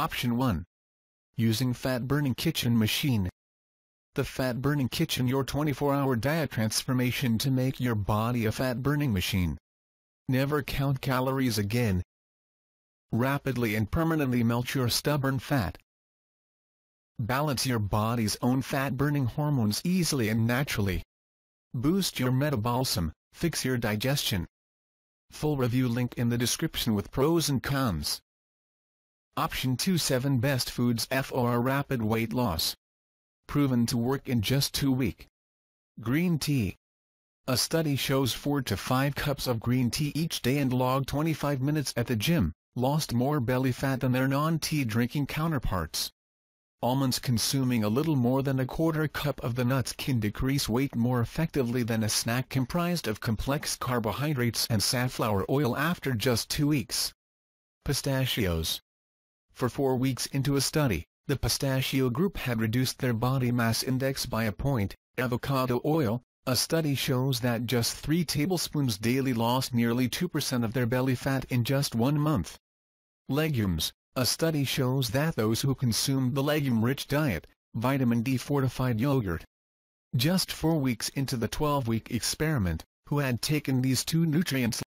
Option 1. Using Fat Burning Kitchen Machine. The Fat Burning Kitchen your 24-hour diet transformation to make your body a fat-burning machine. Never count calories again. Rapidly and permanently melt your stubborn fat. Balance your body's own fat-burning hormones easily and naturally. Boost your metabolism, fix your digestion. Full review link in the description with pros and cons. Option 2 7 Best Foods for Rapid Weight Loss proven to work in just two week. Green tea. A study shows 4 to 5 cups of green tea each day and log 25 minutes at the gym, lost more belly fat than their non-tea drinking counterparts. Almonds consuming a little more than a quarter cup of the nuts can decrease weight more effectively than a snack comprised of complex carbohydrates and safflower oil after just two weeks. Pistachios. For four weeks into a study, the pistachio group had reduced their body mass index by a point. Avocado oil, a study shows that just 3 tablespoons daily lost nearly 2% of their belly fat in just one month. Legumes, a study shows that those who consumed the legume-rich diet, vitamin D fortified yogurt. Just four weeks into the 12-week experiment, who had taken these two nutrients